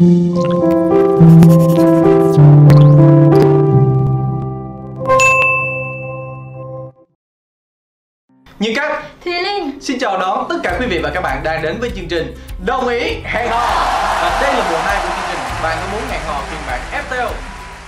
Như cách Thùy Linh. Xin chào đón tất cả quý vị và các bạn đang đến với chương trình Đồng ý hẹn hò. Và đây là mùa 2 của chương trình. Bạn có muốn hẹn hò phiên bản FTL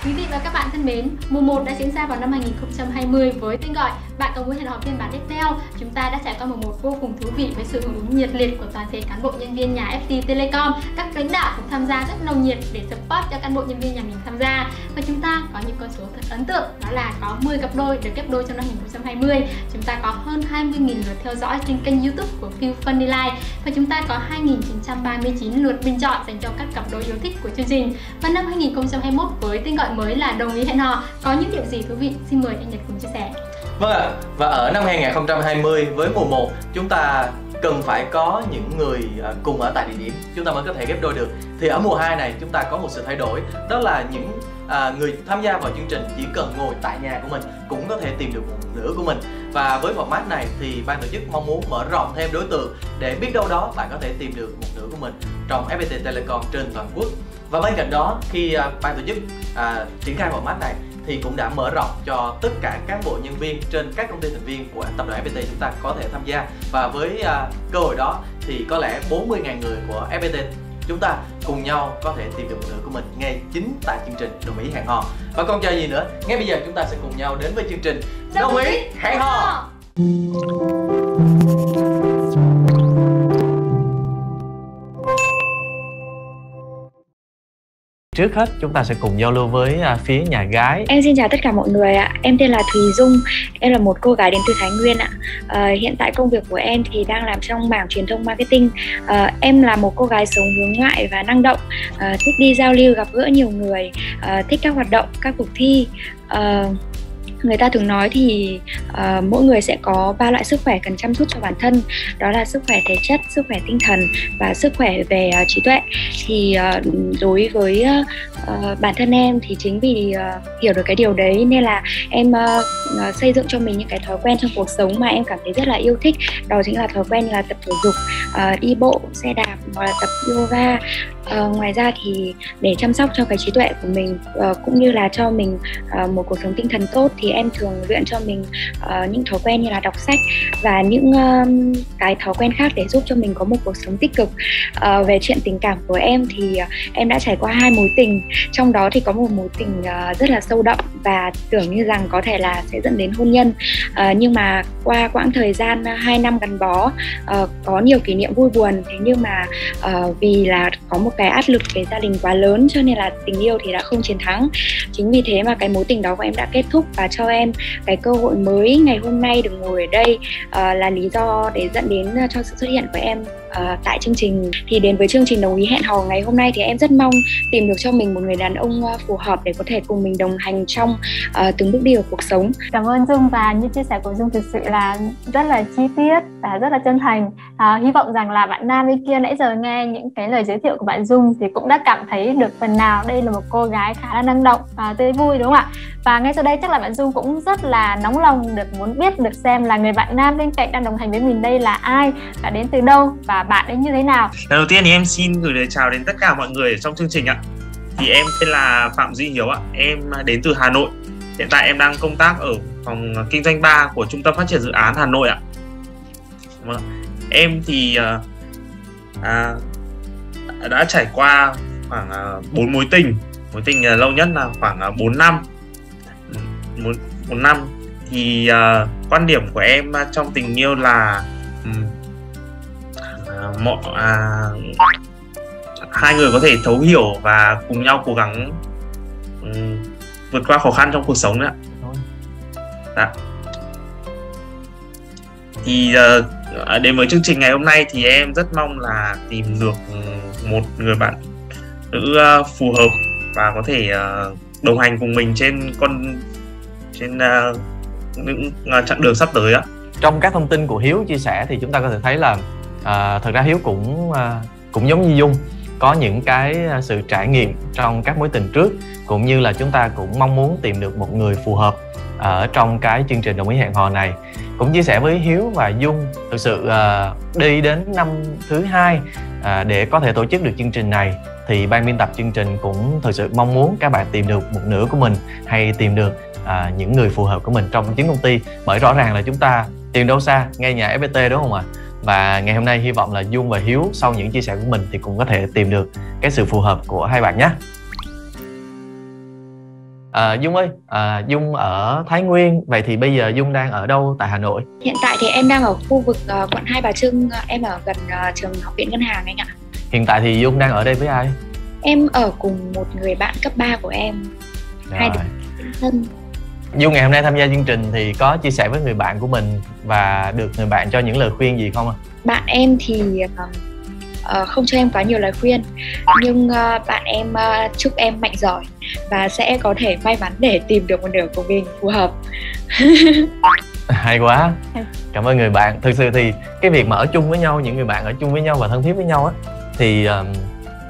Quý vị và các bạn thân mến, mùa 1 đã diễn ra vào năm 2020 với tên gọi bạn có muốn hẹn hò phiên bản tiếp theo. Chúng ta đã trải qua một một vô cùng thú vị với sự hưởng ứng nhiệt liệt của toàn thể cán bộ nhân viên nhà FT Telecom. Các lãnh đạo cũng tham gia rất nồng nhiệt để support cho cán bộ nhân viên nhà mình tham gia. Và chúng ta có những con số thật ấn tượng, đó là có 10 cặp đôi được ghép đôi trong năm 2020. Chúng ta có hơn 20.000 lượt theo dõi trên kênh YouTube của Feel Funny Life và chúng ta có 2.939 lượt bình chọn dành cho các cặp đôi yêu thích của chương trình. Và năm 2021 với tên gọi mới là đồng ý hẹn hò có những điều gì thú vị xin mời anh Nhật cùng chia sẻ Vâng ạ, và ở năm 2020 với mùa 1 chúng ta cần phải có những người à, cùng ở tại địa điểm. Chúng ta mới có thể ghép đôi được. Thì ở mùa 2 này chúng ta có một sự thay đổi đó là những à, người tham gia vào chương trình chỉ cần ngồi tại nhà của mình cũng có thể tìm được một nửa của mình. Và với format này thì ban tổ chức mong muốn mở rộng thêm đối tượng để biết đâu đó bạn có thể tìm được một nửa của mình trong FPT Telecom trên toàn quốc. Và bên cạnh đó khi à, ban tổ chức à, triển khai format này thì cũng đã mở rộng cho tất cả cán bộ nhân viên trên các công ty thành viên của tập đoàn FPT chúng ta có thể tham gia. Và với uh, cơ hội đó thì có lẽ 40.000 người của FPT chúng ta cùng nhau có thể tìm được nửa của mình ngay chính tại chương trình đồng ý hẹn hò. Và còn chờ gì nữa ngay bây giờ chúng ta sẽ cùng nhau đến với chương trình đồng ý hẹn hò Trước hết chúng ta sẽ cùng giao lưu với à, phía nhà gái. Em xin chào tất cả mọi người ạ. Em tên là Thùy Dung. Em là một cô gái đến từ Thái Nguyên ạ. À, hiện tại công việc của em thì đang làm trong mảng truyền thông marketing. À, em là một cô gái sống hướng ngoại và năng động, à, thích đi giao lưu gặp gỡ nhiều người, à, thích các hoạt động, các cuộc thi. À, người ta thường nói thì uh, mỗi người sẽ có ba loại sức khỏe cần chăm chút cho bản thân. Đó là sức khỏe thể chất sức khỏe tinh thần và sức khỏe về uh, trí tuệ. Thì uh, đối với uh, bản thân em thì chính vì uh, hiểu được cái điều đấy nên là em uh, uh, xây dựng cho mình những cái thói quen trong cuộc sống mà em cảm thấy rất là yêu thích. Đó chính là thói quen như là tập thể dục uh, đi bộ xe đạp hoặc là tập yoga. Uh, ngoài ra thì để chăm sóc cho cái trí tuệ của mình uh, cũng như là cho mình uh, một cuộc sống tinh thần tốt thì em thường luyện cho mình uh, những thói quen như là đọc sách và những uh, cái thói quen khác để giúp cho mình có một cuộc sống tích cực. Uh, về chuyện tình cảm của em thì uh, em đã trải qua hai mối tình trong đó thì có một mối tình uh, rất là sâu đậm và tưởng như rằng có thể là sẽ dẫn đến hôn nhân. Uh, nhưng mà qua quãng thời gian 2 năm gắn bó uh, có nhiều kỷ niệm vui buồn thế nhưng mà uh, vì là có một cái áp lực về gia đình quá lớn cho nên là tình yêu thì đã không chiến thắng. Chính vì thế mà cái mối tình đó của em đã kết thúc và cho em cái cơ hội mới ngày hôm nay được ngồi ở đây uh, là lý do để dẫn đến ờ, cho sự xuất hiện của em uh, tại chương trình. Thì đến với chương trình đồng ý hẹn hò ngày hôm nay thì em rất mong tìm được cho mình một người đàn ông ờ, phù hợp để có thể cùng mình đồng hành trong uh, từng bước đi của cuộc sống. Cảm ơn dung và những chia sẻ của dung thực sự là rất là chi tiết và rất là chân thành. À, hy vọng rằng là bạn nam bên kia nãy giờ nghe những cái lời giới thiệu của bạn dung thì cũng đã cảm thấy được phần nào đây là một cô gái khá là năng động và tươi vui đúng không ạ? Và ngay sau đây chắc là bạn dung cũng rất là nóng lòng được muốn biết được xem là người bạn nam bên cạnh đang đồng hành với mình đây là ai và đến từ đâu và bạn ấy như thế nào? Lần đầu tiên thì em xin gửi lời chào đến tất cả mọi người ở trong chương trình ạ. Thì em tên là Phạm Duy Hiếu ạ. Em đến từ Hà Nội. Hiện tại em đang công tác ở phòng kinh doanh 3 của trung tâm phát triển dự án Hà Nội ạ. Vâng em thì ờ, à, đã trải qua khoảng ờ, bốn mối tình. Mối tình ờ, lâu nhất là khoảng 4 năm. Một, một năm. Thì uh, quan điểm của em trong tình yêu là um, mọi uh, hai người có thể thấu hiểu và cùng nhau cố gắng um, vượt qua khó khăn trong cuộc sống đấy ạ. Dạ. Thì uh, đến với chương trình ngày hôm nay thì em rất mong là tìm được một người bạn nữ uh, phù hợp và có thể uh, đồng hành cùng mình trên con trên uh, những uh, chặng đường sắp tới á trong các thông tin của Hiếu chia sẻ thì chúng ta có thể thấy là à, thật ra Hiếu cũng à, cũng giống như Dung có những cái à, sự trải nghiệm trong các mối tình trước cũng như là chúng ta cũng mong muốn tìm được một người phù hợp à, ở trong cái chương trình đồng ý hẹn hò này. Cũng chia sẻ với Hiếu và Dung thực sự uh, đi đến năm thứ hai uh, để có thể tổ chức được chương trình này thì ban biên tập chương trình cũng thực sự mong muốn các bạn tìm được một nửa của mình hay tìm được à, những người phù hợp của mình trong chính công ty. Bởi rõ ràng là chúng ta tìm đâu xa ngay nhà FPT đúng không ạ? Và ngày hôm nay hy vọng là Dung và Hiếu sau những chia sẻ của mình thì cũng có thể tìm được cái sự phù hợp của hai bạn nhé À, Dung ơi, à, Dung ở Thái Nguyên, vậy thì bây giờ Dung đang ở đâu tại Hà Nội? Hiện tại thì em đang ở khu vực uh, quận Hai Bà Trưng, em ở gần uh, trường học viện ngân hàng anh ạ. Hiện tại thì Dung đang ở đây với ai? Em ở cùng một người bạn cấp 3 của em. Rồi. Hai đứa thân. Dung ngày hôm nay tham gia chương trình thì có chia sẻ với người bạn của mình và được người bạn cho những lời khuyên gì không ạ? Bạn em thì uh, không cho em quá nhiều lời khuyên. Nhưng uh, bạn em uh, chúc em mạnh giỏi và sẽ có thể may mắn để tìm được một nửa của mình phù hợp. Hay quá. Cảm ơn người bạn. Thực sự thì cái việc mà ở chung với nhau những người bạn ở chung với nhau và thân thiết với nhau á thì uh,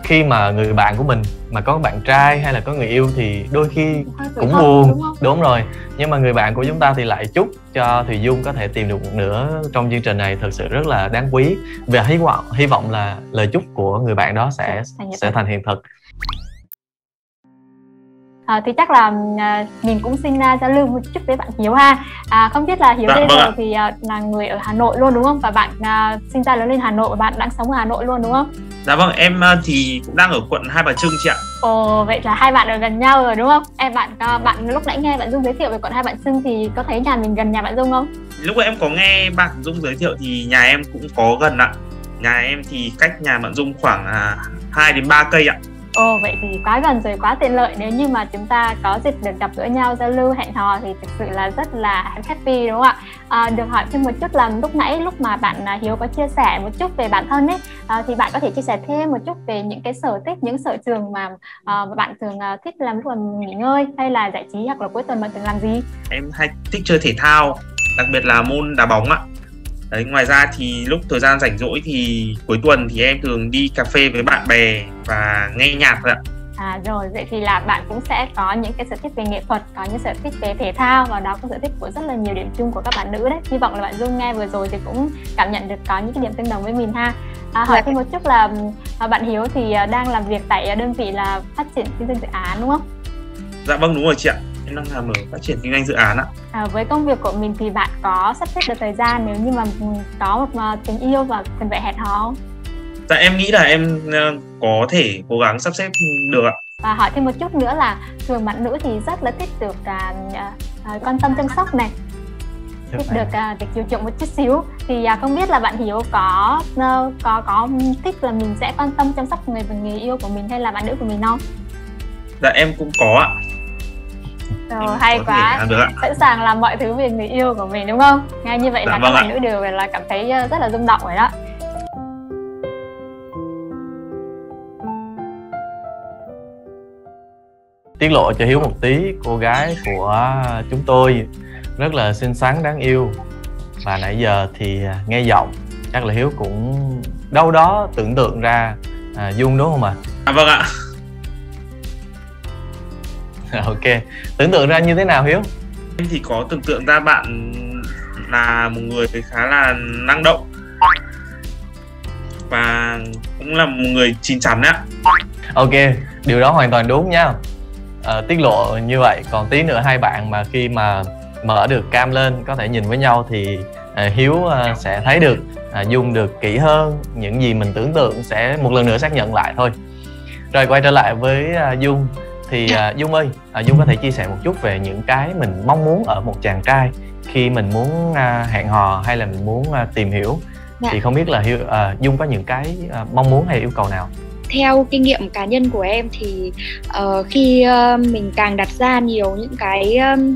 khi mà người bạn của mình mà có bạn trai hay là có người yêu thì đôi khi cũng buồn. đúng, đúng rồi. Nhưng mà người bạn của chúng ta thì lại chúc cho thùy dung có thể tìm được một nửa trong chương trình này thực sự rất là đáng quý. Và hy vọng hy vọng là lời chúc của người bạn đó sẽ sẽ thành hiện thực À, thì chắc là à, mình cũng sinh ra giao lưu một chút với bạn Hiếu ha. À, không biết là Hiếu dạ, bây giờ vâng thì à, là người ở Hà Nội luôn đúng không? Và bạn à, sinh ra lớn lên Hà Nội và bạn đang sống ở Hà Nội luôn đúng không? Dạ vâng em à, thì cũng đang ở quận Hai Bà Trưng chị ạ. Ồ vậy là hai bạn ở gần nhau rồi đúng không? Em bạn à, bạn lúc nãy nghe bạn Dung giới thiệu về quận Hai Bà Trưng thì có thấy nhà mình gần nhà bạn Dung không? Lúc em có nghe bạn Dung giới thiệu thì nhà em cũng có gần ạ. Nhà em thì cách nhà bạn Dung khoảng à, 2 đến 3 cây ạ Ồ vậy thì quá gần rồi quá tiện lợi nếu như mà chúng ta có dịp được gặp gỡ nhau giao lưu hẹn hò thì thực sự là rất là happy đúng không ạ? À, được hỏi thêm một chút là lúc nãy lúc mà bạn à, Hiếu có chia sẻ một chút về bản thân ấy à, thì bạn có thể chia sẻ thêm một chút về những cái sở thích những sở trường mà à, bạn thường à, thích làm lúc mà nghỉ ngơi hay là giải trí hoặc là cuối tuần bạn thường làm gì? Em hay thích chơi thể thao đặc biệt là môn đá bóng ạ Đấy, ngoài ra thì lúc thời gian rảnh rỗi thì cuối tuần thì em thường đi cà phê với bạn bè và nghe nhạc ạ. À rồi, vậy thì là bạn cũng sẽ có những cái sở thích về nghệ thuật, có những sở thích về thể thao và đó cũng sở thích của rất là nhiều điểm chung của các bạn nữ đấy. Hy vọng là bạn Dung nghe vừa rồi thì cũng cảm nhận được có những cái điểm tương đồng với mình ha. À, hỏi thêm một chút là à, bạn Hiếu thì à, đang làm việc tại đơn vị là phát triển kinh doanh dự án đúng không? Dạ vâng đúng rồi chị ạ em đang làm ở phát triển kinh doanh dự án ạ. À, với công việc của mình thì bạn có sắp xếp được thời gian nếu như mà có một ờ, tình yêu và cần phải hẹn hò không? Dạ em nghĩ là em ờ, có thể cố gắng sắp xếp được ạ. Và hỏi thêm một chút nữa là thường bạn nữ thì rất là thích được uh, quan tâm chăm sóc này. Thích được uh, được chiều chuộng một chút xíu. Thì uh, không biết là bạn Hiếu có uh, có có thích là mình sẽ quan tâm chăm sóc người người yêu của mình hay là bạn nữ của mình không? Dạ em cũng có ạ Rồi, hay quá. sẵn sàng làm mọi thứ vì người yêu của mình đúng không? Ngay như vậy dạ, là vâng các bạn nữ đều là cảm thấy ờ, rất là rung động rồi đó. Tiết lộ cho hiếu một tí cô gái của chúng tôi rất là xinh xắn đáng yêu. Và nãy giờ thì à, nghe giọng chắc là hiếu cũng đâu đó tưởng tượng ra à, dung đúng không ạ? À? à vâng ạ ok. Tưởng tượng ra như thế nào hiếu? Em thì có tưởng tượng ra bạn là một người khá là năng động. Và cũng là một người chín chắn đấy ok điều đó hoàn toàn đúng nha. À, tiết lộ như vậy còn tí nữa hai bạn mà khi mà mở được cam lên có thể nhìn với nhau thì à, hiếu à, sẽ thấy được à, dung được kỹ hơn. Những gì mình tưởng tượng sẽ một lần nữa xác nhận lại thôi. Rồi quay trở lại với à, dung thì uh, dung ơi uh, dung có thể chia sẻ một chút về những cái mình mong muốn ở một chàng trai khi mình muốn uh, hẹn hò hay là mình muốn uh, tìm hiểu? Dạ. thì không biết là uh, dung có những cái uh, mong muốn hay yêu cầu nào? Theo kinh nghiệm cá nhân của em thì uh, khi uh, mình càng đặt ra nhiều những cái um,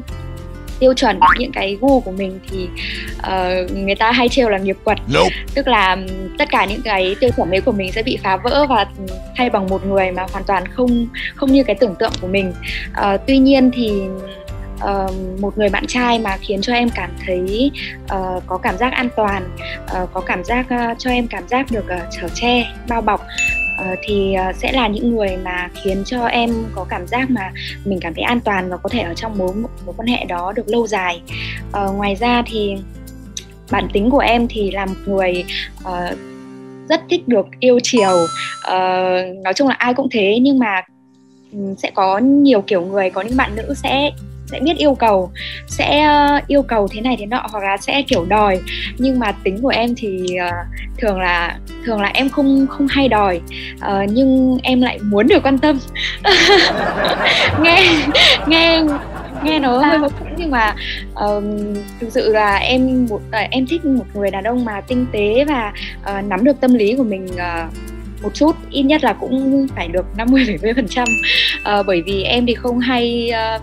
tiêu chuẩn những cái gu của mình thì uh, người ta hay trêu là nghiệp quật nope. tức là tất cả những cái tiêu chuẩn ấy của mình sẽ bị phá vỡ và thay bằng một người mà hoàn toàn không không như cái tưởng tượng của mình uh, tuy nhiên thì uh, một người bạn trai mà khiến cho em cảm thấy uh, có cảm giác an toàn uh, có cảm giác uh, cho em cảm giác được uh, chở che bao bọc uh, thì ờ, sẽ là những người mà khiến cho em có cảm giác mà mình cảm thấy an toàn và có thể ở trong mối mối quan hệ đó được lâu dài. Uh, ngoài ra thì bản tính của em thì là một người uh, rất thích được yêu chiều. Uh, nói chung là ai cũng thế nhưng mà ừ, sẽ có nhiều kiểu người có những bạn nữ sẽ sẽ biết yêu cầu sẽ uh, yêu cầu thế này thế nọ hoặc là sẽ kiểu đòi. Nhưng mà tính của em thì uh, thường là thường là em không không hay đòi. Uh, nhưng em lại muốn được quan tâm. Nghe nghe nghe nó hơi mâu thuẫn nhưng mà um, thực sự là em một uh, em thích một người đàn ông mà tinh tế và uh, nắm được tâm lý của mình uh, một chút. Ít nhất là cũng phải được 50 70 phần trăm. Bởi vì em thì không hay uh,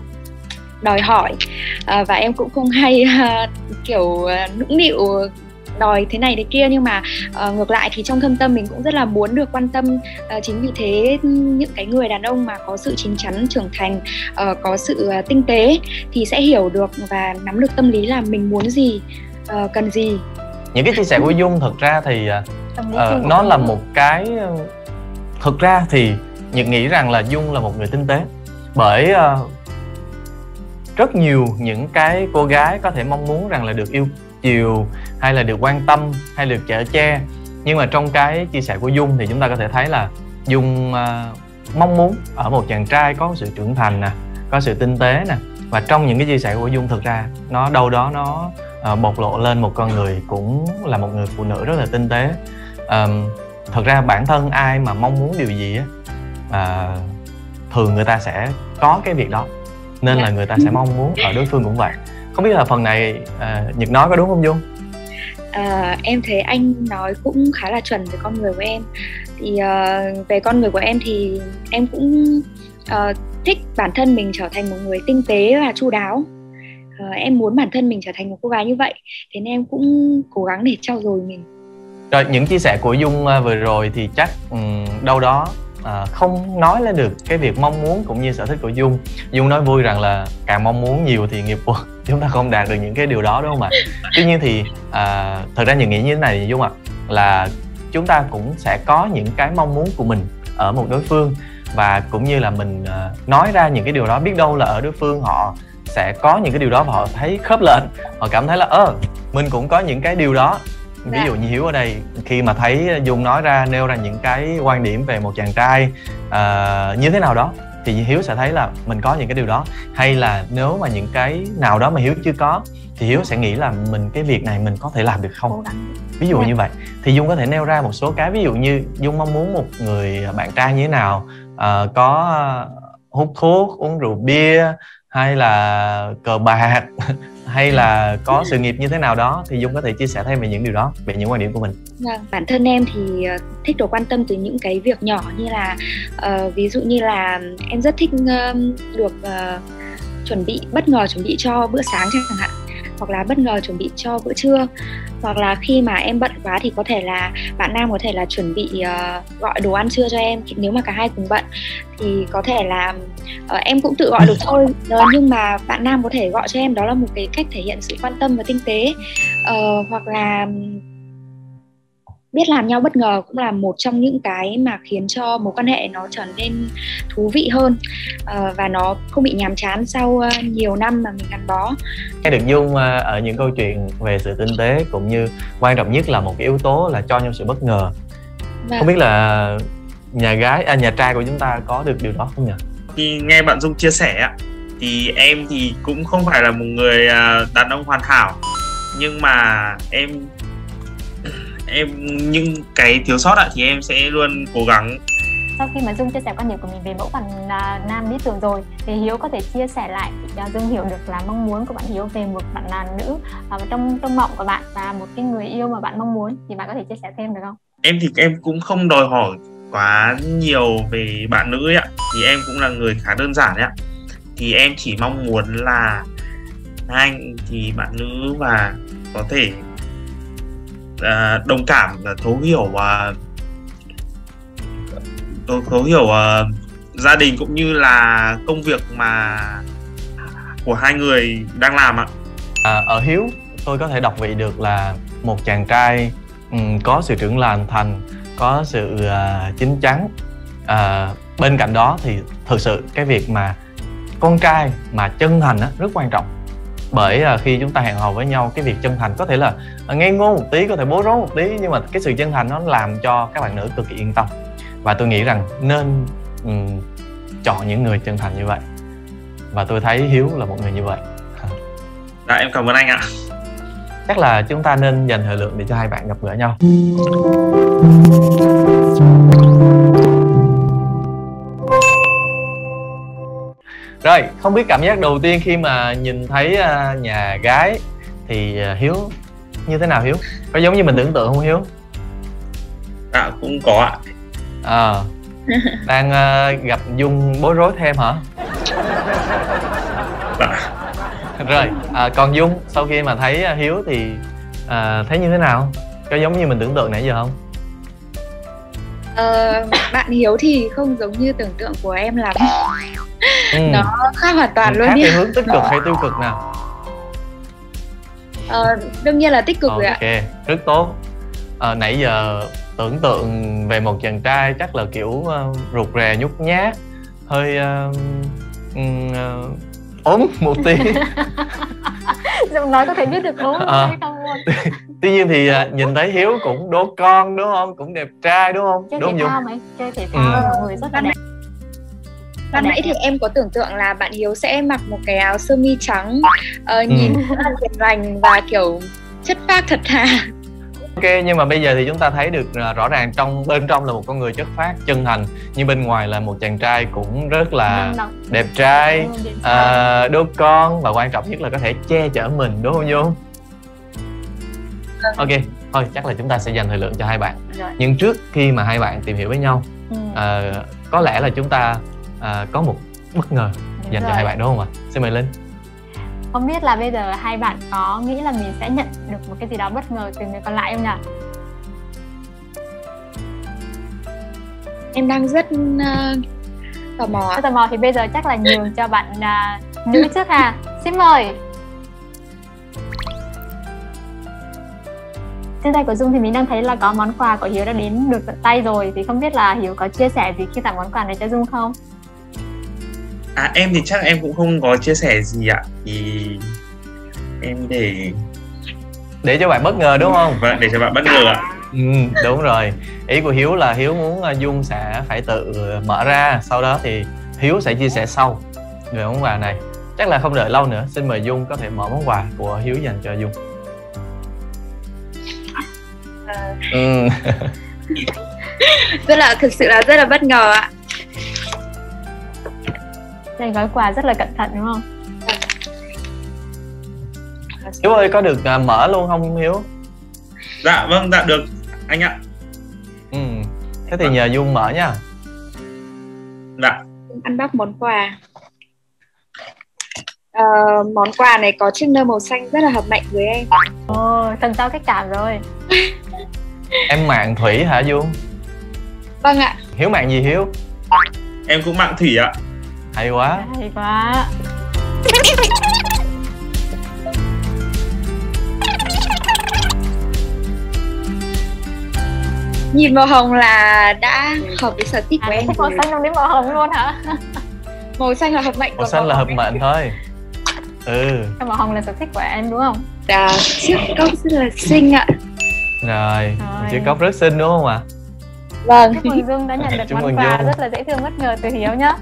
đòi hỏi. Uh, và em cũng không hay uh, kiểu uh, nũng nịu đòi thế này thế kia nhưng mà uh, ngược lại thì trong thâm tâm mình cũng rất là muốn được quan tâm uh, chính vì thế những cái người đàn ông mà có sự chín chắn trưởng thành uh, có sự uh, tinh tế thì sẽ hiểu được và nắm được tâm lý là mình muốn gì uh, cần gì. Những cái chia sẻ của dung thực ra thì uh, nó là một cái thực ra thì nhật nghĩ rằng là dung là một người tinh tế bởi uh, rất nhiều những cái cô gái có thể mong muốn rằng là được yêu chiều hay là được quan tâm hay được chở che. Nhưng mà trong cái chia sẻ của dung thì chúng ta có thể thấy là dung uh, mong muốn ở một chàng trai có sự trưởng thành nè có sự tinh tế nè. Và trong những cái chia sẻ của dung thực ra nó đâu đó nó uh, bộc lộ lên một con người cũng là một người phụ nữ rất là tinh tế. Um, thật ra bản thân ai mà mong muốn điều gì á uh, thường người ta sẽ có cái việc đó nên là người ta sẽ mong muốn ở đối phương cũng vậy. Không biết là phần này à, nhật nói có đúng không dung? À, em thấy anh nói cũng khá là chuẩn về con người của em. Thì uh, về con người của em thì em cũng uh, thích bản thân mình trở thành một người tinh tế và chu đáo. Uh, em muốn bản thân mình trở thành một cô gái như vậy thế nên em cũng cố gắng để trau dồi mình. Rồi những chia sẻ của dung vừa rồi thì chắc um, đâu đó à, không nói lên được cái việc mong muốn cũng như sở thích của dung. Dung nói vui rằng là càng mong muốn nhiều thì nghiệp quật chúng ta không đạt được những cái điều đó đúng không ạ? Tuy nhiên thì à, thật ra những nghĩ như thế này dung ạ à, là chúng ta cũng sẽ có những cái mong muốn của mình ở một đối phương và cũng như là mình uh, nói ra những cái điều đó biết đâu là ở đối phương họ sẽ có những cái điều đó và họ thấy khớp lệnh họ cảm thấy là ơ mình cũng có những cái điều đó ví dạ. dụ như hiếu ở đây khi mà thấy dung nói ra nêu ra những cái quan điểm về một chàng trai uh, như thế nào đó thì hiếu sẽ thấy là mình có những cái điều đó hay là nếu mà những cái nào đó mà hiếu chưa có thì hiếu sẽ nghĩ là mình cái việc này mình có thể làm được không ví dụ. Dạ. như vậy thì dung có thể nêu ra một số cái ví dụ như dung mong muốn một người bạn trai như thế nào uh, có hút thuốc uống rượu bia hay là cờ bạc hay là có sự nghiệp như thế nào đó thì dung có thể chia sẻ thêm về những điều đó về những quan điểm của mình. Vâng bản thân em thì ờ, thích được quan tâm từ những cái việc nhỏ như là uh, ví dụ như là em rất thích uh, được uh, chuẩn bị bất ngờ chuẩn bị cho bữa sáng chẳng hạn hoặc là bất ngờ chuẩn bị cho bữa trưa. Hoặc là khi mà em bận quá thì có thể là bạn nam có thể là chuẩn bị uh, gọi đồ ăn trưa cho em. Nếu mà cả hai cùng bận thì có thể là uh, em cũng tự gọi được thôi. Uh, nhưng mà bạn nam có thể gọi cho em. Đó là một cái cách thể hiện sự quan tâm và tinh tế. Uh, hoặc là biết làm nhau bất ngờ cũng là một trong những cái mà khiến cho mối quan hệ nó trở nên thú vị hơn. Uh, và nó không bị nhàm chán sau uh, nhiều năm mà mình gắn bó. Nghe được dung uh, ở những câu chuyện về sự tinh tế cũng như quan trọng nhất là một cái yếu tố là cho nhau sự bất ngờ. Vâng. không biết là nhà gái à, nhà trai của chúng ta có được điều đó không nhỉ? Khi nghe bạn dung chia sẻ thì em thì cũng không phải là một người đàn ông hoàn hảo. Nhưng mà em em những cái thiếu sót ạ thì em sẽ luôn cố gắng. Sau khi mà dung chia sẻ quan điểm của mình về mẫu bạn uh, nam lý tưởng rồi thì hiếu có thể chia sẻ lại uh, dung hiểu được là mong muốn của bạn hiếu về một bạn là nữ uh, trong trong mộng của bạn và một cái người yêu mà bạn mong muốn. Thì bạn có thể chia sẻ thêm được không? Em thì em cũng không đòi hỏi quá nhiều về bạn nữ ấy ạ. Thì em cũng là người khá đơn giản ấy ạ. Thì em chỉ mong muốn là anh thì bạn nữ và có thể À, đồng cảm và thấu hiểu và thấu, thấu hiểu uh, gia đình cũng như là công việc mà của hai người đang làm ạ. À, ở hiếu tôi có thể đọc vị được là một chàng trai um, có sự trưởng lành thành có sự uh, chín chắn. Uh, bên cạnh đó thì thực sự cái việc mà con trai mà chân thành á, rất quan trọng bởi à, khi chúng ta hẹn hò với nhau cái việc chân thành có thể là à, ngây ngô một tí có thể bối rối một tí nhưng mà cái sự chân thành nó làm cho các bạn nữ cực kỳ yên tâm. Và tôi nghĩ rằng nên um, chọn những người chân thành như vậy. Và tôi thấy hiếu là một người như vậy. Dạ em cảm ơn anh ạ. Chắc là chúng ta nên dành thời lượng để cho hai bạn gặp gỡ nhau rồi không biết cảm giác đầu tiên khi mà nhìn thấy à, nhà gái thì à, hiếu như thế nào hiếu? Có giống như mình tưởng tượng không hiếu? Dạ cũng có ạ. À, đang uh, gặp dung bối rối thêm hả? Dạ. Rồi à, còn dung sau khi mà thấy uh, hiếu thì à, thấy như thế nào? Có giống như mình tưởng tượng nãy giờ không? Ờ, bạn Hiếu thì không giống như tưởng tượng của em lắm ừ. Nó khác hoàn toàn luôn khác đi. hướng tích cực hay tiêu cực nào ờ, Đương nhiên là tích cực rồi ạ. Ok rất tốt. À, nãy giờ tưởng tượng về một chàng trai chắc là kiểu uh, rụt rè nhút nhát hơi uh, um, uh, ốm một tí. Giọng nói có thể biết được đúng Ờ. hay không luôn. Tuy nhiên thì uh, nhìn thấy hiếu cũng đố con đúng không? Cũng đẹp trai đúng không? Chơi đúng thể thao mày chơi thể thao Ừ. là một người rất là đẹp Ban nãy thì em có tưởng tượng là bạn Hiếu sẽ mặc một cái áo sơ mi trắng ờ, Nhìn rất là hiền lành và kiểu chất phác thật thà. Ok nhưng mà bây giờ thì chúng ta thấy được uh, rõ ràng trong bên trong là một con người chất phát chân thành nhưng bên ngoài là một chàng trai cũng rất là đẹp trai à, đứa con và quan trọng nhất là có thể che chở mình đúng không Dung? Ok thôi chắc là chúng ta sẽ dành thời lượng cho hai bạn. Rồi. Nhưng trước khi mà hai bạn tìm hiểu với nhau ừ. à, có lẽ là chúng ta à, có một bất ngờ đúng dành cho rồi. hai bạn đúng không ạ? Xin mời linh. Không biết là bây giờ hai bạn có nghĩ là mình sẽ nhận được một cái gì đó bất ngờ từ người còn lại không nhỉ? Em đang rất ờ, tò mò Rất tò mò thì bây giờ chắc là nhường cho bạn à, nữ trước ha. Xin mời. Trên tay của Dung thì mình đang thấy là có món quà của Hiếu đã đến được tận tay rồi thì không biết là Hiếu có chia sẻ gì khi tặng món quà này cho Dung không? À em thì chắc em cũng không có chia sẻ gì ạ. Thì em để để cho bạn bất ngờ đúng không? Vâng để cho bạn bất ngờ ạ. Ừ, đúng rồi. Ý của hiếu là hiếu muốn à, dung sẽ phải tự mở ra sau đó thì hiếu sẽ chia sẻ sau. Về món quà này? Chắc là không đợi lâu nữa xin mời dung có thể mở món quà của hiếu dành cho dung. Ờ, ừ. Rất là, thực sự là rất là bất ngờ ạ Đây gói quà rất là cẩn thận đúng không? hiếu ơi có được à, mở luôn không hiếu? Dạ vâng dạ được anh ạ. Ừ. thế thì nhờ dung mở nha. Dạ. Ăn bóc món quà. Ờ, Món quà này có chiếc nơ màu xanh rất là hợp mệnh với em. Ồ, thần giao cách cảm rồi. Em mạng thủy hả dung? Vâng ạ. Hiếu mạng gì hiếu? Em cũng mạng thủy ạ hay quá Hay quá Nhìn màu hồng là đã hợp với sở thích À, của em thích màu xanh không đến màu hồng luôn hả? Màu xanh là hợp mệnh màu xanh là hợp em. mệnh thôi ừ màu hồng là sở thích của em đúng không? à, Chiếc cốc rất là xinh ạ rồi Rồi. chiếc cốc rất xinh đúng không ạ Vâng Chúc mừng Dung đã nhận được món quà Dung. rất là dễ thương bất ngờ từ Hiếu nhá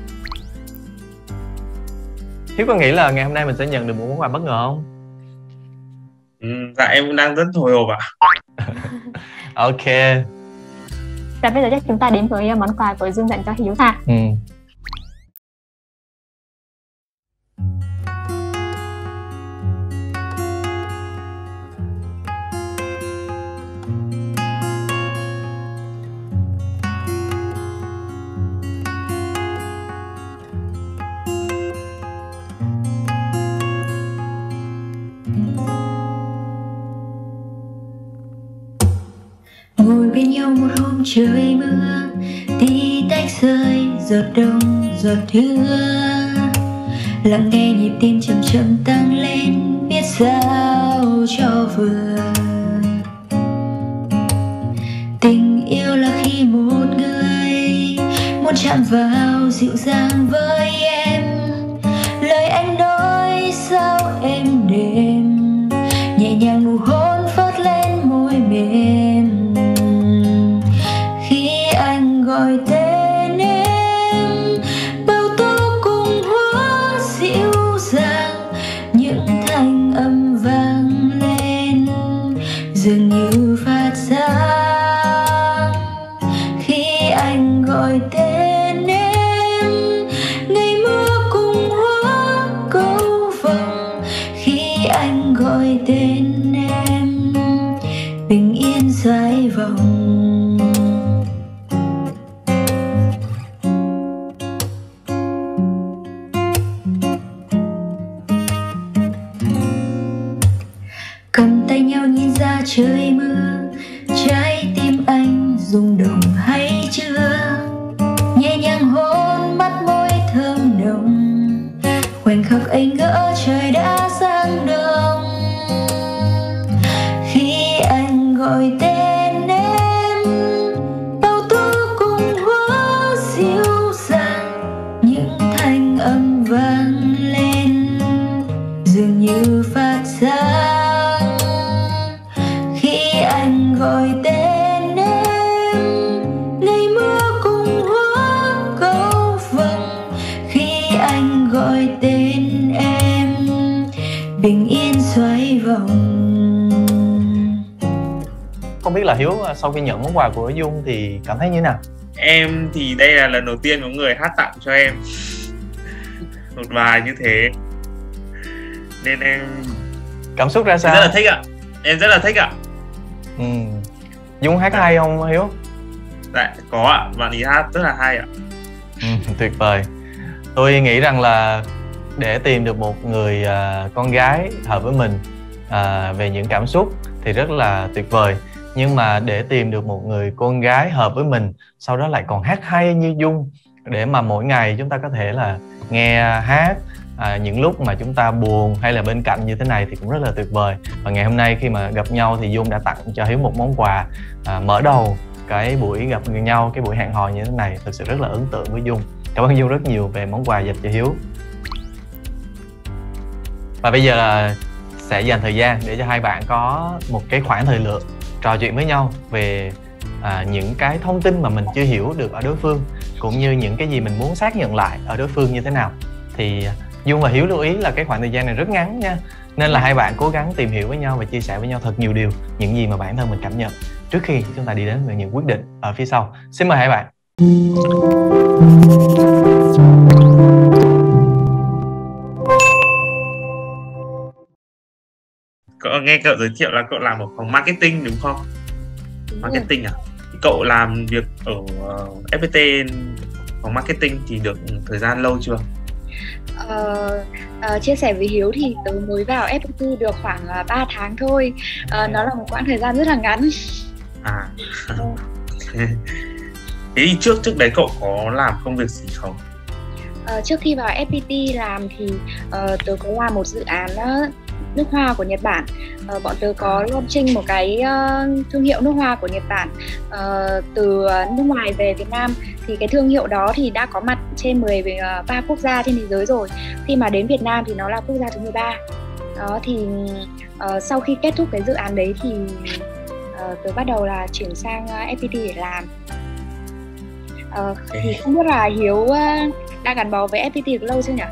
hiếu có nghĩ là ngày hôm nay mình sẽ nhận được một món quà bất ngờ không? Ừ, dạ em cũng đang rất hồi hộp ạ. Ok. Và bây giờ chắc chúng ta đến với món quà của Dung dành cho Hiếu ha. Ừ. trời mưa, tí tách rơi, giọt đông, giọt thưa. Lặng nghe nhịp tim chậm chậm tăng lên, biết sao cho vừa. Tình yêu là khi một người, muốn chạm vào dịu dàng với em. Lời anh nói sao em đêm, nhẹ để hôn sau khi nhận món quà của dung thì cảm thấy như thế nào? Em thì đây là lần đầu tiên có người hát tặng cho em một bài như thế. Nên em cảm xúc ra rất sao? là thích ạ. Em rất là thích ạ. Ừ. dung hát hay không hiếu? Dạ, có ạ, bạn ý hát rất là hay ạ. Ừ, tuyệt vời. Tôi nghĩ rằng là để tìm được một người à, con gái hợp với mình à, về những cảm xúc thì rất là tuyệt vời nhưng mà để tìm được một người con gái hợp với mình sau đó lại còn hát hay như dung để mà mỗi ngày chúng ta có thể là nghe hát. À, những lúc mà chúng ta buồn hay là bên cạnh như thế này thì cũng rất là tuyệt vời. Và ngày hôm nay khi mà gặp nhau thì dung đã tặng cho hiếu một món quà à, mở đầu cái buổi gặp nhau cái buổi hẹn hò như thế này. Thực sự rất là ấn tượng với dung. Cảm ơn dung rất nhiều về món quà dành cho hiếu. Và bây giờ là sẽ dành thời gian để cho hai bạn có một cái khoảng thời lượng trò chuyện với nhau về à, những cái thông tin mà mình chưa hiểu được ở đối phương cũng như những cái gì mình muốn xác nhận lại ở đối phương như thế nào. Thì à, dung và hiếu lưu ý là cái khoảng thời gian này rất ngắn nha. Nên là hai bạn cố gắng tìm hiểu với nhau và chia sẻ với nhau thật nhiều điều những gì mà bản thân mình cảm nhận trước khi chúng ta đi đến những quyết định ở phía sau. Xin mời hai bạn. Cậu nghe cậu giới thiệu là cậu làm ở phòng marketing đúng không? Marketing à? Cậu làm việc ở ờ, FPT phòng marketing thì được thời gian lâu chưa? Ờ, ờ, chia sẻ với Hiếu thì tớ mới vào FPT được khoảng uh, 3 tháng thôi Ờ, Nó là một quãng thời gian rất là ngắn À. Thế thì trước trước đấy cậu có làm công việc gì không? Ờ, Trước khi vào FPT làm thì ờ, tớ có làm một dự án ờ, nước hoa của Nhật Bản. Ờ, Bọn tớ có launching một cái ờ, thương hiệu nước hoa của Nhật Bản ờ, từ nước ngoài về Việt Nam. Thì cái thương hiệu đó thì đã có mặt trên 13 quốc gia trên thế giới rồi. Khi mà đến Việt Nam thì nó là quốc gia thứ 13 đó thì ờ, sau khi kết thúc cái dự án đấy thì ờ, tớ bắt đầu là chuyển sang ờ, FPT để làm. Ờ, thì không biết là Hiếu ờ, đang gắn bó với FPT được lâu chưa nhỉ?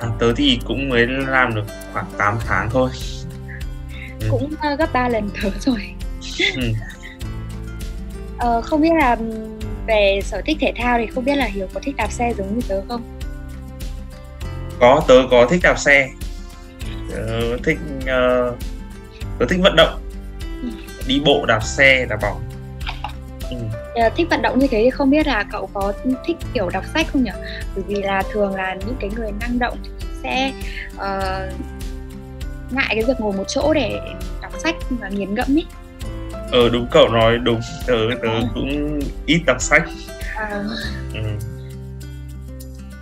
À, tớ thì cũng mới làm được khoảng 8 tháng thôi. Ừ. Cũng ờ, gấp 3 lần tớ rồi Ừ. Ờ, không biết là về sở thích thể thao thì không biết là Hiếu có thích đạp xe giống như tớ không? Có tớ có thích đạp xe. Tớ thích ờ, tớ thích vận động. Đi bộ, đạp xe, đá bóng. Ừ. Ờ, thích vận động như thế thì không biết là cậu có thích kiểu đọc sách không nhỉ? Bởi vì là thường là những cái người năng động sẽ ờ, ngại cái việc ngồi một chỗ để đọc sách và nghiền ngẫm ý. Ờ đúng cậu nói đúng. Tớ tớ cũng ít đọc sách. Ờ, Ừ.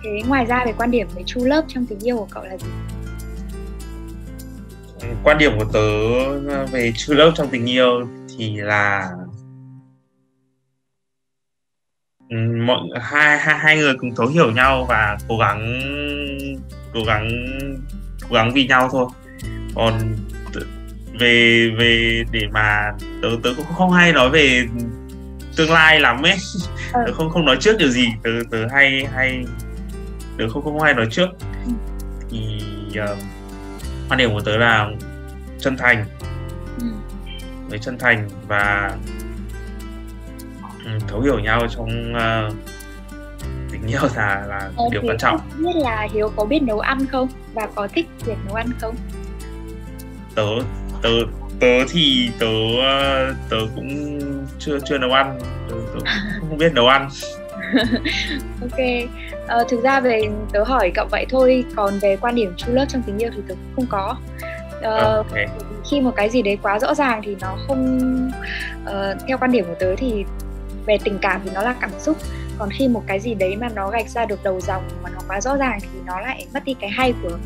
thế ngoài ra về quan điểm về true love trong tình yêu của cậu là gì? quan điểm của tớ về true love trong tình yêu thì là mọi hai hai hai người cùng thấu hiểu nhau và cố gắng cố gắng cố gắng vì nhau thôi. Còn về về để mà tớ tớ cũng không hay nói về tương lai lắm ấy. Ờ. tớ không không nói trước điều gì. Tớ tớ hay hay tớ không không hay nói trước. Thì uh, quan điểm của tớ là chân thành. Ừ. với chân thành và ừ, thấu hiểu nhau trong ờ, tình yêu là là Ờ, điều quan trọng không biết là Hiếu có biết nấu ăn không? Và có thích việc nấu ăn không? tớ tớ tớ thì tớ ờ, tớ cũng chưa chưa nấu ăn tớ, tớ cũng không biết nấu ăn Ok, ờ, thực ra về tớ hỏi cậu vậy thôi Còn về quan điểm true love trong tình yêu thì tớ cũng không có uh, okay. khi một cái gì đấy quá rõ ràng thì nó không uh, theo quan điểm của tớ thì về tình cảm thì nó là cảm xúc. Còn khi một cái gì đấy mà nó gạch ra được đầu dòng mà nó quá rõ ràng thì nó lại mất đi cái hay của,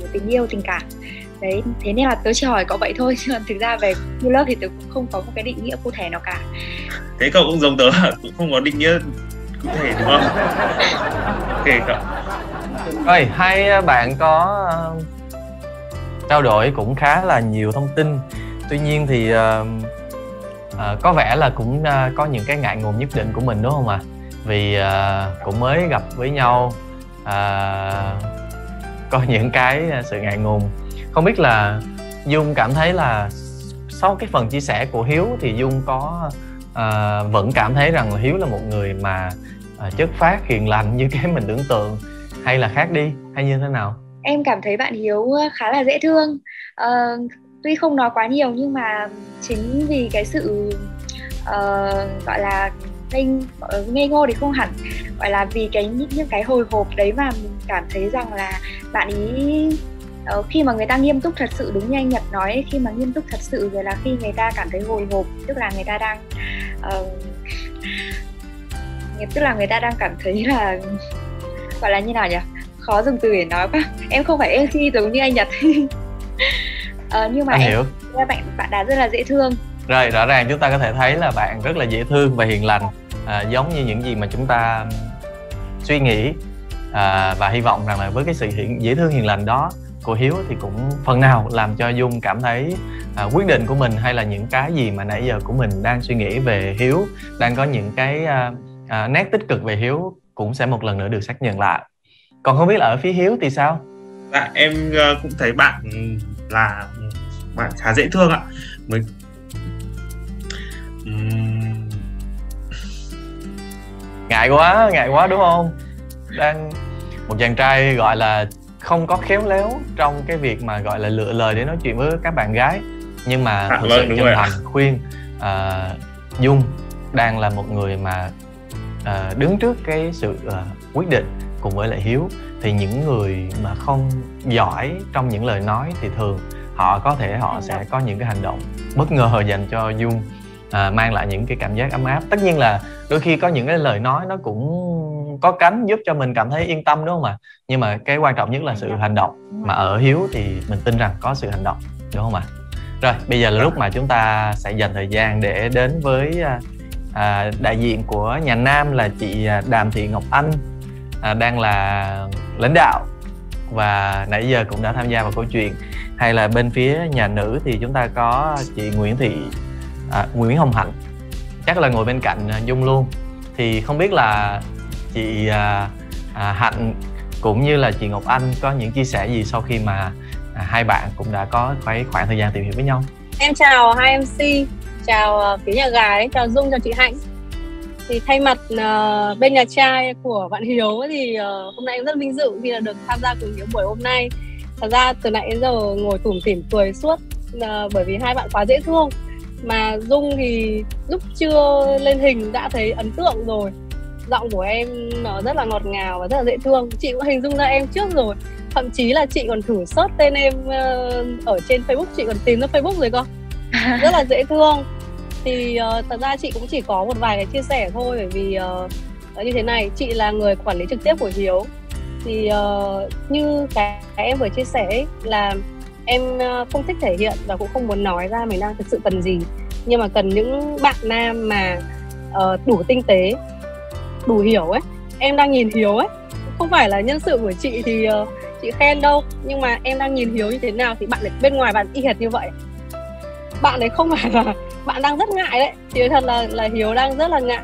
của tình yêu tình cảm. Đấy thế nên là tớ chỉ hỏi cậu vậy thôi chứ thực ra về yêu lớp thì tớ cũng không có một cái định nghĩa cụ thể nào cả. Thế cậu cũng giống tớ cũng không có định nghĩa cụ thể đúng không? Ok cậu. Rồi hai bạn có uh, trao đổi cũng khá là nhiều thông tin. Tuy nhiên thì uh, uh, có vẻ là cũng uh, có những cái ngại ngùng nhất định của mình đúng không ạ? À? vì uh, cũng mới gặp với nhau uh, có những cái sự ngại ngùng. Không biết là dung cảm thấy là sau cái phần chia sẻ của hiếu thì dung có uh, vẫn cảm thấy rằng là hiếu là một người mà uh, chất phát hiền lành như cái mình tưởng tượng hay là khác đi hay như thế nào? Em cảm thấy bạn hiếu khá là dễ thương. Uh, tuy không nói quá nhiều nhưng mà chính vì cái sự uh, gọi là ngây ngây ngô thì không hẳn. Gọi là vì cái những, những cái hồi hộp đấy mà mình cảm thấy rằng là bạn ý uh, khi mà người ta nghiêm túc thật sự đúng như anh Nhật nói khi mà nghiêm túc thật sự rồi là khi người ta cảm thấy hồi hộp tức là người ta đang uh, tức là người ta đang cảm thấy là gọi là như nào nhỉ? Khó dùng từ để nói quá. Em không phải MC giống như anh Nhật. uh, nhưng mà anh em hiểu. bạn bạn đã rất là dễ thương. Rồi rõ ràng chúng ta có thể thấy là bạn rất là dễ thương và hiền lành à, giống như những gì mà chúng ta suy nghĩ. À, và hy vọng rằng là với cái sự hiện dễ thương hiền lành đó của hiếu thì cũng phần nào làm cho dung cảm thấy à, quyết định của mình hay là những cái gì mà nãy giờ của mình đang suy nghĩ về hiếu đang có những cái à, à, nét tích cực về hiếu cũng sẽ một lần nữa được xác nhận lại. Còn không biết là ở phía hiếu thì sao? Dạ em uh, cũng thấy bạn là bạn khá dễ thương ạ. Mới uhm... ngại quá ngại quá đúng không? Đang một chàng trai gọi là không có khéo léo trong cái việc mà gọi là lựa lời để nói chuyện với các bạn gái. Nhưng mà à, thực vâng, sự chân thành khuyên uh, dung đang là một người mà uh, đứng trước cái sự uh, quyết định cùng với lại hiếu thì những người mà không giỏi trong những lời nói thì thường họ có thể họ sẽ có những cái hành động bất ngờ dành cho dung à, mang lại những cái cảm giác ấm áp. Tất nhiên là đôi khi có những cái lời nói nó cũng có cánh giúp cho mình cảm thấy yên tâm đúng không ạ? Nhưng mà cái quan trọng nhất là sự hành động. Mà ở hiếu thì mình tin rằng có sự hành động đúng không ạ? Rồi bây giờ là lúc mà chúng ta sẽ dành thời gian để đến với à, à đại diện của nhà nam là chị à, đàm thị ngọc anh à, đang là lãnh đạo và nãy giờ cũng đã tham gia vào câu chuyện. Hay là bên phía nhà nữ thì chúng ta có chị Nguyễn Thị à, Nguyễn Hồng Hạnh. Chắc là ngồi bên cạnh à, Dung luôn. Thì không biết là chị à, à, Hạnh cũng như là chị Ngọc Anh có những chia sẻ gì sau khi mà à, hai bạn cũng đã có cái khoảng thời gian tìm hiểu với nhau? Em chào hai MC chào à, phía nhà gái chào Dung chào chị Hạnh thì thay mặt uh, bên nhà trai của bạn Hiếu thì uh, hôm nay em rất vinh dự khi là được tham gia cùng Hiếu buổi hôm nay. Thật ra từ nãy đến giờ ngồi tủm tỉm cười suốt uh, bởi vì hai bạn quá dễ thương. Mà dung thì lúc chưa lên hình đã thấy ấn tượng rồi. Giọng của em nó rất là ngọt ngào và rất là dễ thương. Chị cũng hình dung ra em trước rồi. Thậm chí là chị còn thử search tên em uh, ở trên facebook. Chị còn tìm ra facebook rồi cơ. Rất là dễ thương thì uh, thật ra chị cũng chỉ có một vài cái chia sẻ thôi bởi vì uh, như thế này chị là người quản lý trực tiếp của hiếu. Thì uh, như cái, cái em vừa chia sẻ ấy, là em uh, không thích thể hiện và cũng không muốn nói ra mình đang thực sự cần gì. Nhưng mà cần những bạn nam mà uh, đủ tinh tế đủ hiểu ấy em đang nhìn hiếu ấy. Không phải là nhân sự của chị thì uh, chị khen đâu nhưng mà em đang nhìn hiếu như thế nào thì bạn ấy bên ngoài bạn y hệt như vậy. Bạn ấy không phải là bạn đang rất ngại đấy. Thì thật là là hiếu đang rất là ngại.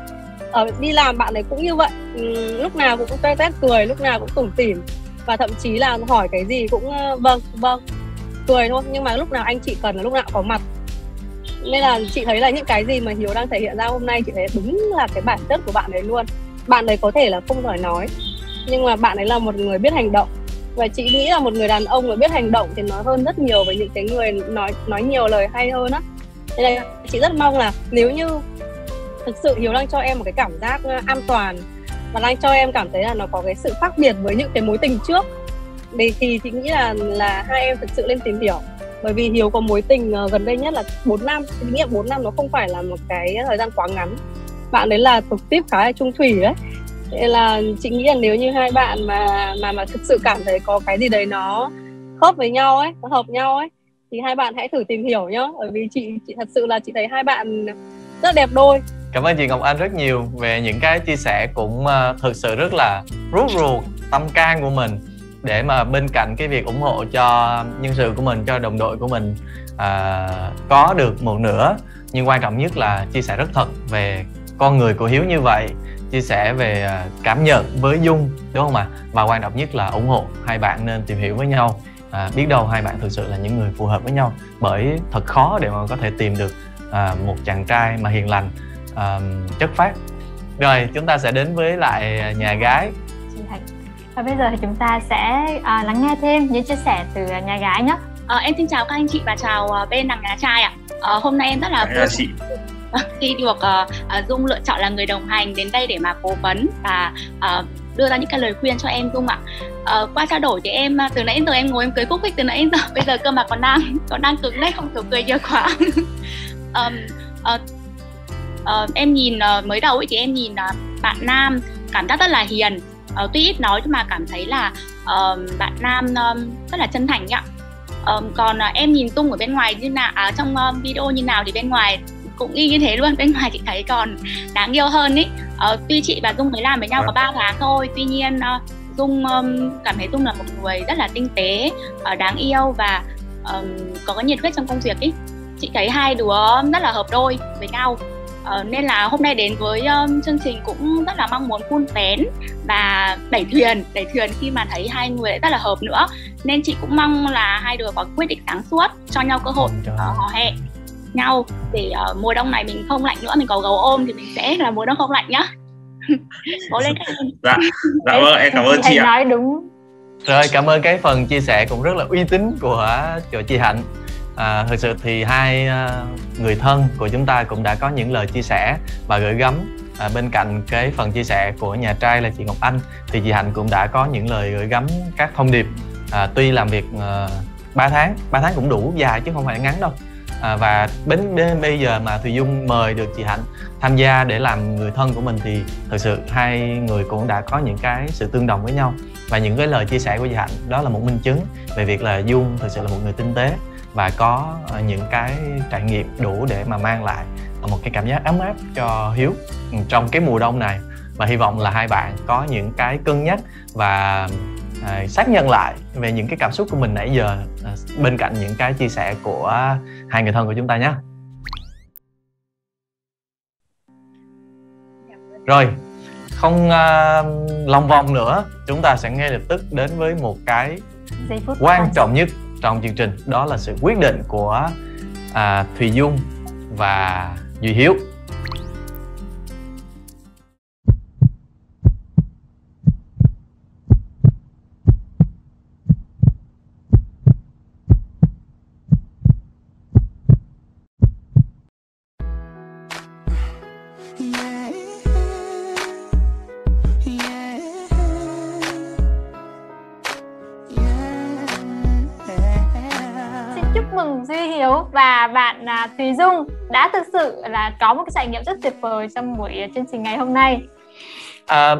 Ở đi làm bạn ấy cũng như vậy. Ừ, lúc nào cũng tê tét cười lúc nào cũng tủm tỉm. Và thậm chí là hỏi cái gì cũng uh, vâng vâng cười thôi. Nhưng mà lúc nào anh chị cần là lúc nào có mặt. Nên là chị thấy là những cái gì mà hiếu đang thể hiện ra hôm nay chị thấy đúng là cái bản chất của bạn ấy luôn. Bạn ấy có thể là không giỏi nói nhưng mà bạn ấy là một người biết hành động. Và chị nghĩ là một người đàn ông mà biết hành động thì nói hơn rất nhiều với những cái người nói nói nhiều lời hay hơn á nên là chị rất mong là nếu như thực sự hiếu đang cho em một cái cảm giác ờ, an toàn và đang cho em cảm thấy là nó có cái sự khác biệt với những cái mối tình trước thì thì chị nghĩ là là hai em thực sự lên tìm hiểu. Bởi vì hiếu có mối tình ờ, gần đây nhất là 4 năm chị nghĩ là 4 năm nó không phải là một cái thời gian quá ngắn. Bạn đấy là thuộc tiếp khá là trung thủy đấy. Nên là chị nghĩ là nếu như hai bạn mà mà mà thực sự cảm thấy có cái gì đấy nó khớp với nhau ấy, nó hợp nhau ấy thì hai bạn hãy thử tìm hiểu nhá. Bởi vì chị chị thật sự là chị thấy hai bạn rất đẹp đôi. Cảm ơn chị Ngọc Anh rất nhiều về những cái chia sẻ cũng uh, thực sự rất là rút ruột tâm can của mình để mà bên cạnh cái việc ủng hộ cho nhân sự của mình cho đồng đội của mình à, có được một nửa nhưng quan trọng nhất là chia sẻ rất thật về con người của hiếu như vậy chia sẻ về ờ, cảm nhận với dung đúng không ạ và quan trọng nhất là ủng hộ hai bạn nên tìm hiểu với nhau à, biết đâu hai bạn thực sự là những người phù hợp với nhau. Bởi thật khó để mà có thể tìm được à, một chàng trai mà hiền lành à, chất phát rồi chúng ta sẽ đến với lại nhà gái. Chị Hạnh. Và bây giờ thì chúng ta sẽ à, lắng nghe thêm những chia sẻ từ nhà gái nhé. À, em xin chào các anh chị và chào uh, bên đằng nhà trai ạ. À. à, hôm nay em rất là vui chị. khi được uh, dung lựa chọn là người đồng hành đến đây để mà cố vấn và uh, đưa ra những cái lời khuyên cho em dung ạ? À, qua trao đổi thì em à, từ nãy đến giờ em ngồi em cười khúc khích từ nãy đến giờ bây giờ cơ mà còn đang còn đang cứng đấy không kiểu cười nhiều quá. Um, uh, uh, em nhìn uh, mới đầu ấy thì em nhìn uh, bạn nam cảm giác rất là hiền uh, tuy ít nói nhưng mà cảm thấy là uh, bạn nam um, rất là chân thành ạ. Um, còn uh, em nhìn tung ở bên ngoài như nào à, trong uh, video như nào thì bên ngoài cũng y như thế luôn bên ngoài chị thấy còn đáng yêu hơn ý uh, tuy chị và dung mới làm với nhau có 3 tháng thôi. Tuy nhiên uh, dung um, cảm thấy dung là một người rất là tinh tế uh, đáng yêu và um, có cái nhiệt huyết trong công việc ý. Chị thấy hai đứa rất là hợp đôi với nhau. Uh, nên là hôm nay đến với um, chương trình cũng rất là mong muốn phun vén và đẩy thuyền đẩy thuyền khi mà thấy hai người lại rất là hợp nữa. Nên chị cũng mong là hai đứa có quyết định sáng suốt cho nhau cơ hội uh, hò hẹn nhau. Để uh, mùa đông này mình không lạnh nữa mình có gấu ôm thì mình sẽ là mùa đông không lạnh nhá. Cố lên các em. Dạ dạ vâng em cảm ơn chị ạ. nói đúng. Rồi cảm ơn cái phần chia sẻ cũng rất là uy tín của của chị Hạnh. À, thực sự thì hai uh, người thân của chúng ta cũng đã có những lời chia sẻ và gửi gắm. À, bên cạnh cái phần chia sẻ của nhà trai là chị Ngọc Anh thì chị Hạnh cũng đã có những lời gửi gắm các thông điệp. À, tuy làm việc uh, 3 tháng 3 tháng cũng đủ dài chứ không phải ngắn đâu à, và đến đến bây giờ mà Thùy Dung mời được chị Hạnh tham gia để làm người thân của mình thì thực sự hai người cũng đã có những cái sự tương đồng với nhau. Và những cái lời chia sẻ của chị Hạnh đó là một minh chứng về việc là Dung thực sự là một người tinh tế và có ờ, những cái trải nghiệm đủ để mà mang lại một cái cảm giác ấm áp cho Hiếu ừ, trong cái mùa đông này. Và hy vọng là hai bạn có những cái cân nhắc và à, xác nhận lại về những cái cảm xúc của mình nãy giờ à, bên cạnh những cái chia sẻ của hai người thân của chúng ta nhé rồi không uh, lòng vòng nữa chúng ta sẽ ngay lập tức đến với một cái giây phút quan trọng nhất trong chương trình đó là sự quyết định của à, Thùy Dung và Duy Hiếu à, Thùy Dung đã thực sự là có một cái trải nghiệm rất tuyệt vời trong buổi chương trình ngày hôm nay. À,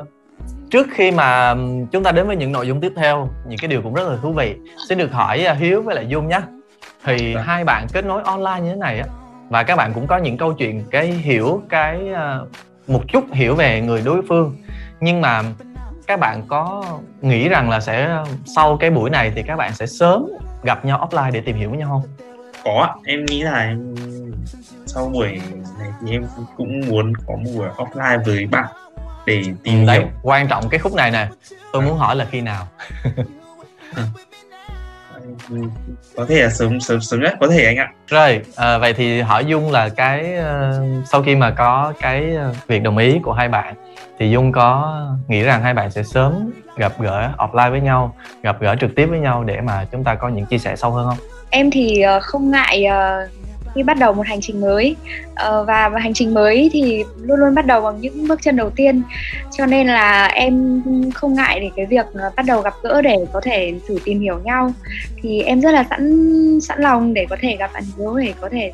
trước khi mà chúng ta đến với những nội dung tiếp theo, những cái điều cũng rất là thú vị, xin được hỏi à, Hiếu với lại Dung nhé. Thì à. hai bạn kết nối online như thế này á, và các bạn cũng có những câu chuyện cái hiểu cái uh, một chút hiểu về người đối phương, nhưng mà các bạn có nghĩ rằng là sẽ sau cái buổi này thì các bạn sẽ sớm gặp nhau offline để tìm hiểu với nhau không? Có em nghĩ là em sau buổi này thì em cũng muốn có một buổi offline với bạn để tìm đấy hiểu. quan trọng cái khúc này nè. Tôi muốn hỏi là khi nào? Có thể là sớm sớm sớm nhất có thể anh ạ. Rồi à, vậy thì hỏi dung là cái uh, sau khi mà có cái uh, việc đồng ý của hai bạn thì dung có nghĩ rằng hai bạn sẽ sớm gặp gỡ offline với nhau gặp gỡ trực tiếp với nhau để mà chúng ta có những chia sẻ sâu hơn không em thì ờ, không ngại ờ, khi bắt đầu một hành trình mới. Ờ, và hành trình mới thì luôn luôn bắt đầu bằng những bước chân đầu tiên. Cho nên là em không ngại để cái việc bắt đầu gặp gỡ để có thể thử tìm hiểu nhau. Thì em rất là sẵn sẵn lòng để có thể gặp bạn hiếu để có thể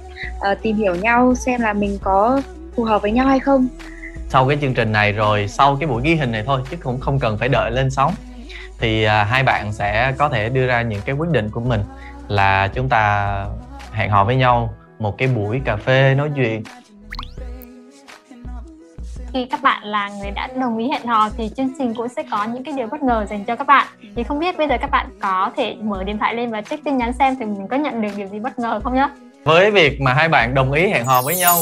uh, tìm hiểu nhau xem là mình có phù hợp với nhau hay không. Sau cái chương trình này rồi sau cái buổi ghi hình này thôi chứ cũng không cần phải đợi lên sóng thì à, hai bạn sẽ có thể đưa ra những cái quyết định của mình là chúng ta hẹn hò với nhau một cái buổi cà phê nói chuyện. Khi các bạn là người đã đồng ý hẹn hò thì chương trình cũng sẽ có những cái điều bất ngờ dành cho các bạn. Thì không biết bây giờ các bạn có thể mở điện thoại lên và check tin nhắn xem thì mình có nhận được điều gì bất ngờ không nhá? Với việc mà hai bạn đồng ý hẹn hò với nhau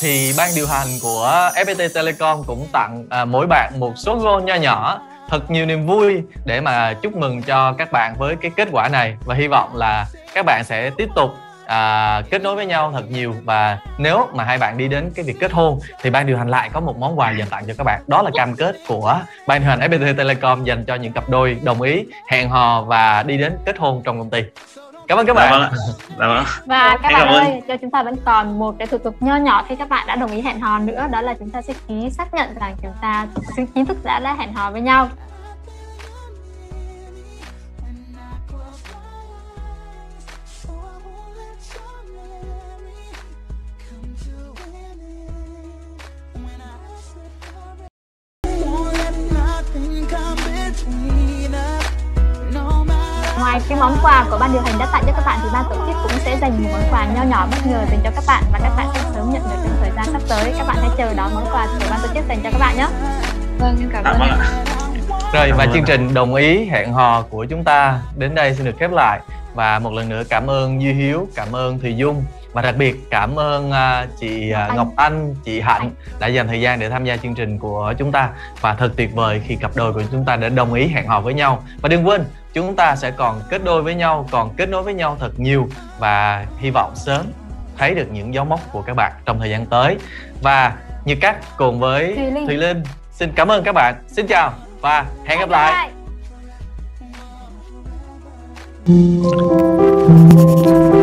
thì ban điều hành của FPT Telecom cũng tặng à, mỗi bạn một số gold nho nhỏ thật nhiều niềm vui để mà chúc mừng cho các bạn với cái kết quả này. Và hy vọng là các bạn sẽ tiếp tục à, kết nối với nhau thật nhiều. Và nếu mà hai bạn đi đến cái việc kết hôn thì ban điều hành lại có một món quà dành tặng cho các bạn. Đó là cam kết của ban điều hành FPT Telecom dành cho những cặp đôi đồng ý hẹn hò và đi đến kết hôn trong công ty cảm ơn các bạn. Dạ vâng. và các bạn ơi cho chúng ta vẫn còn một cái thủ tục nho nhỏ khi các bạn đã đồng ý hẹn hò nữa. Đó là chúng ta sẽ ký xác nhận rằng chúng ta chính thức đã đã hẹn hò với nhau ngoài cái món quà của ban điều hành đã tặng cho các bạn thì ban tổ chức cũng sẽ dành một món quà nho nhỏ bất ngờ dành cho các bạn và các bạn sẽ sớm nhận được trong thời gian sắp tới. Các bạn hãy chờ đón món quà của ban tổ chức dành cho các bạn nhé. Vâng em cảm ơn rồi và chương trình đồng ý hẹn hò của chúng ta đến đây xin được khép lại. Và một lần nữa cảm ơn Duy Hiếu, cảm ơn Thùy Dung và đặc biệt cảm ơn uh, chị uh, Ngọc Anh, chị Hạnh đã dành thời gian để tham gia chương trình của chúng ta. Và thật tuyệt vời khi cặp đôi của chúng ta đã đồng ý hẹn hò với nhau. Và đừng quên chúng ta sẽ còn kết đôi với nhau còn kết nối với nhau thật nhiều. Và hy vọng sớm thấy được những dấu mốc của các bạn trong thời gian tới. Và như cách cùng với Thùy Linh, Thùy Linh xin cảm ơn các bạn. Xin chào và hẹn gặp lại. You.